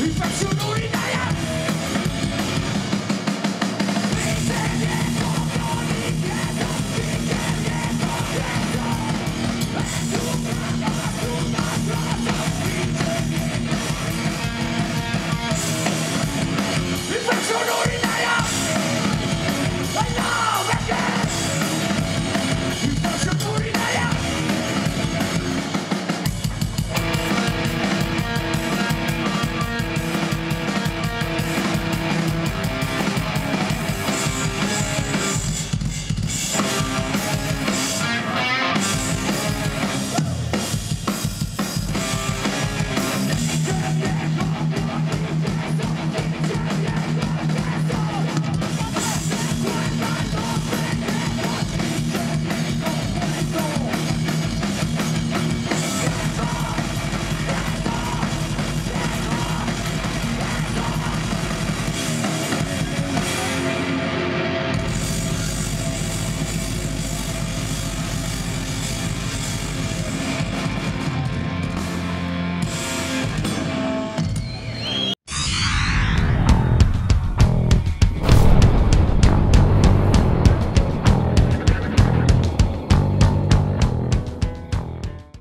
Infection